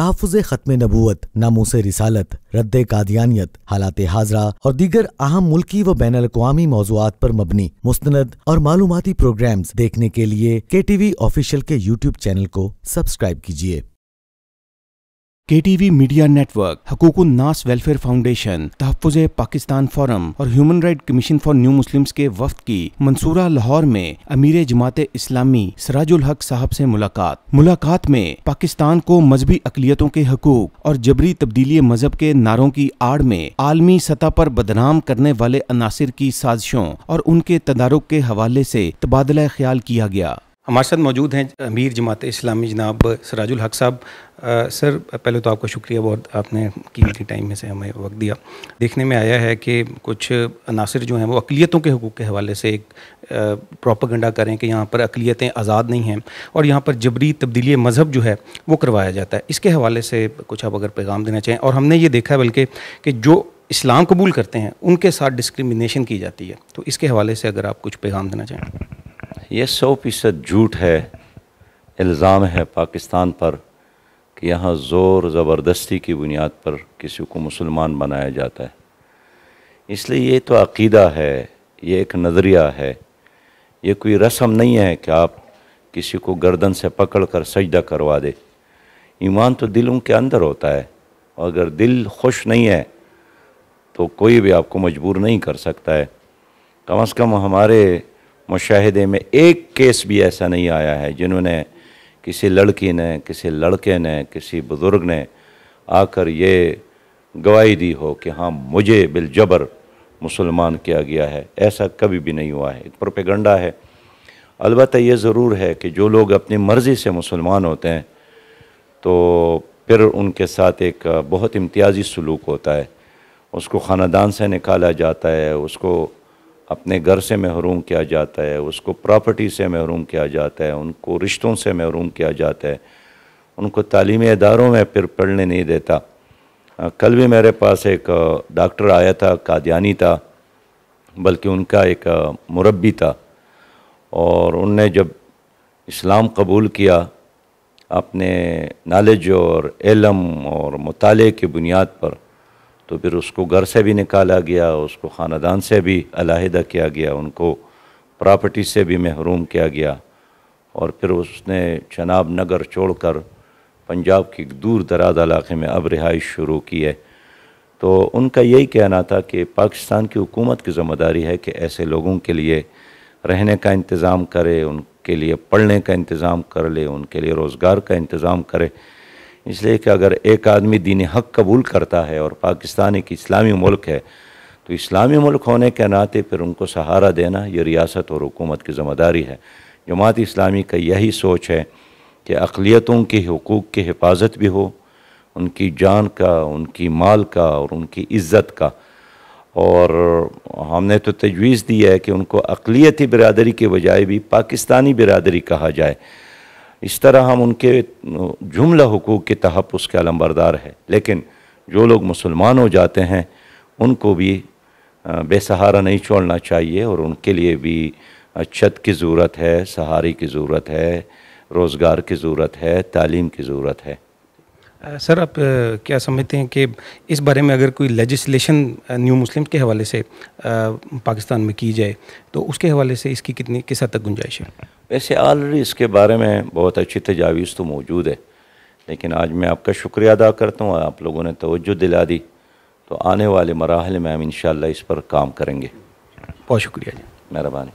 तहफ़ ख़त्म नबूत नामोस रिसालत, रद्द कादियानियत, हालात हाजरा और दीगर अहम मुल्की व बैन अवी मौजूद पर मबनी मुस्ंद और मालूमती प्रोग्राम्स देखने के लिए के टी वी ऑफिशियल के यूट्यूब चैनल को सब्सक्राइब कीजिए। K T V media network Huqooqun Naas welfare foundation तहफ़ Pakistan forum और human right commission for new Muslims के वफद की मंसूरा लाहौर में अमीर जमात इस्लामी सराजुल हक साहब से मुलाकात। मुलाकात में पाकिस्तान को मजहबी अकलीतों के हकूक और जबरी तब्दीली मज़हब के नारों की आड़ में आलमी सतह पर बदनाम करने वाले अनासर की साजिशों और उनके तदारुक के हवाले से तबादला ख्याल किया गया। हमारे साथ मौजूद हैं अमीर जमात इस्लामी जनाब सराजुल हक साहब। सर, पहले तो आपका शुक्रिया, बहुत आपने कीमती टाइम में से हमें वक्त दिया। देखने में आया है कि कुछ अनासर जो हैं वो अकलीतों के हकूक़ के हवाले से एक प्रोपागंडा करें कि यहाँ पर अकलीतें आज़ाद नहीं हैं और यहाँ पर जबरी तब्दीली मज़हब जो है वो करवाया जाता है। इसके हवाले से कुछ आप अगर पैगाम देना चाहें, और हमने ये देखा है बल्कि कि जो इस्लाम कबूल करते हैं उनके साथ डिस्क्रिमिनेशन की जाती है। तो इसके हवाले से अगर आप कुछ पैगाम देना चाहें। ये सौ फ़ीसद झूठ है, इल्ज़ाम है पाकिस्तान पर कि यहाँ ज़ोर ज़बरदस्ती की बुनियाद पर किसी को मुसलमान बनाया जाता है। इसलिए ये तो अकीदा है, ये एक नज़रिया है, ये कोई रस्म नहीं है कि आप किसी को गर्दन से पकड़ कर सजदा करवा दे। ईमान तो दिलों के अंदर होता है और अगर दिल खुश नहीं है तो कोई भी आपको मजबूर नहीं कर सकता है। कम अज़ कम हमारे मुशाहे में एक केस भी ऐसा नहीं आया है जिन्होंने किसी लड़की ने, किसी लड़के ने, किसी बुज़ुर्ग ने आकर ये गवाही दी हो कि हाँ मुझे बिलजबर मुसलमान किया गया है। ऐसा कभी भी नहीं हुआ है। एक प्रोपेगंडा है। अलबत् ये ज़रूर है कि जो लोग अपनी मर्ज़ी से मुसलमान होते हैं तो फिर उनके साथ एक बहुत इम्तियाज़ी सलूक होता है। उसको ख़ानदान से निकाला जाता है, उसको अपने घर से महरूम किया जाता है, उसको प्रॉपर्टी से महरूम किया जाता है, उनको रिश्तों से महरूम किया जाता है। उनको तालीमी इदारों में फिर पढ़ने नहीं देता। कल भी मेरे पास एक डॉक्टर आया था, कादियानी था, बल्कि उनका एक मुरबी था। और उनने जब इस्लाम कबूल किया, अपने नॉलेज और इलम और मुताले की बुनियाद पर तो फिर उसको घर से भी निकाला गया, उसको ख़ानदान से भी अलाहिदा किया गया, उनको प्रॉपर्टी से भी महरूम किया गया। और फिर उसने चनाब नगर छोड़कर पंजाब की दूर दराज इलाके में अब रिहाइश शुरू की है। तो उनका यही कहना था कि पाकिस्तान की हुकूमत की ज़िम्मेदारी है कि ऐसे लोगों के लिए रहने का इंतज़ाम करे, उनके लिए पढ़ने का इंतज़ाम कर ले, उनके लिए रोज़गार का इंतज़ाम करे। इसलिए कि अगर एक आदमी दीन हक कबूल करता है और पाकिस्तान एक इस्लामी मुल्क है तो इस्लामी मुल्क होने के नाते फिर उनको सहारा देना ये रियासत और हुकूमत की ज़िम्मेदारी है। जमात इस्लामी का यही सोच है कि अकलीतों के हकूक़ की हिफाजत भी हो, उनकी जान का, उनकी माल का और उनकी इज़्ज़त का। और हमने तो तजवीज़ दी है कि उनको अकलीती बिरदरी के बजाय भी पाकिस्तानी बिरदरी कहा जाए। इस तरह हम उनके जुमला हकूक़ के तहफ़ उसके अलमबरदार है। लेकिन जो लोग मुसलमान हो जाते हैं, उनको भी बेसहारा नहीं छोड़ना चाहिए और उनके लिए भी छत की ज़रूरत है, सहारे की ज़रूरत है, रोज़गार की ज़रूरत है, तालीम की ज़रूरत है। सर, आप क्या समझते हैं कि इस बारे में अगर कोई लेजिस्लेशन न्यू मुस्लिम के हवाले से पाकिस्तान में की जाए तो उसके हवाले से इसकी कितनी, किस हद तक गुंजाइश है? वैसे ऑलरेडी इसके बारे में बहुत अच्छी तजावीज़ तो मौजूद है लेकिन आज मैं आपका शुक्रिया अदा करता हूँ आप लोगों ने तोज्जो दिला दी तो आने वाले मराहल में हम इन इस पर काम करेंगे। बहुत शुक्रिया जी। मेहरबानी।